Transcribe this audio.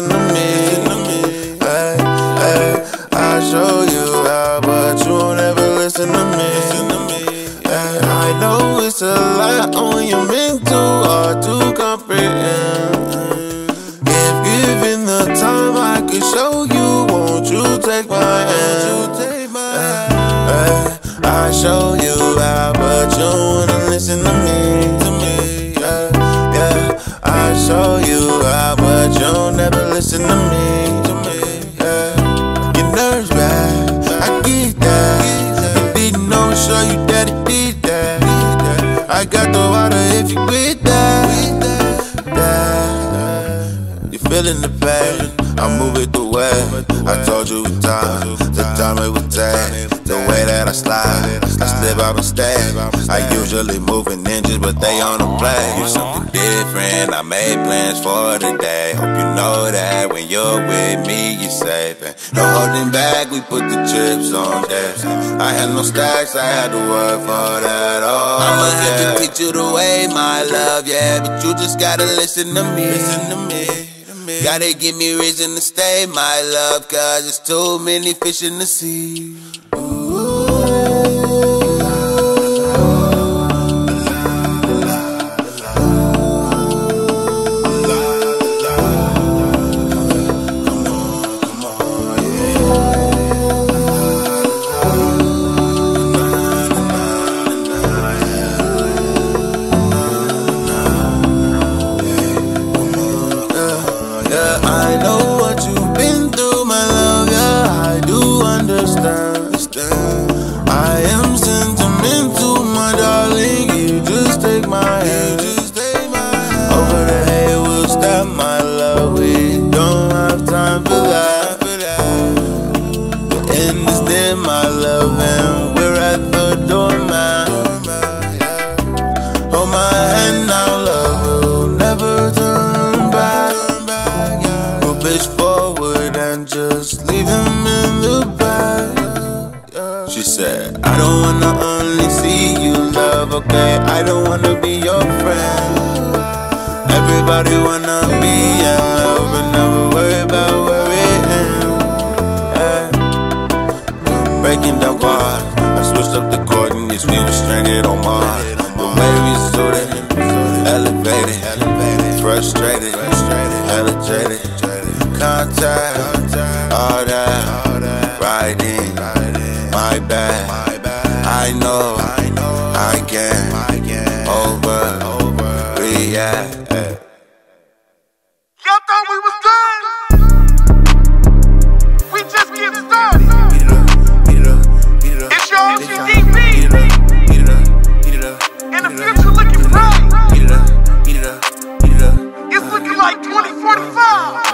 listen to me. Hey, hey, I show you how, but you won't ever listen to me. Hey, I know it's a lot on your mental, hard to comprehend. If given the time, I could show you. Won't you take my hand? Hey, I show you how, but you don't feeling the pain? I move it the way. I told you with time, the time it would take. The way that I slide, I slip out on stage. I usually move in inches, but they on the play. You something different. I made plans for today. Hope you know that when you're with me, you're safe. And no holding back, we put the chips on that. I had no stacks, I had to work for that. Oh, I'ma have to teach you the way, my love, yeah. But you just gotta listen to me. Listen to me. Gotta give me reason to stay, my love, cause there's too many fish in the sea. I know leave him in the back. She said, I don't wanna only see you love, okay? I don't wanna be your friend. Everybody wanna be in love, but never worry about where it ends. Breaking down bars, I switched up the coordinates, we were stranded on Mars. The way we suited, elevated, frustrated, hella jaded. Contact, my bad. My bad. I know, I know, I can, I can over, over, react. Y'all thought we was done? We just get started. Up, up, up. It's your DB. And the future looking bright. Up, up, up. It's looking like 2045.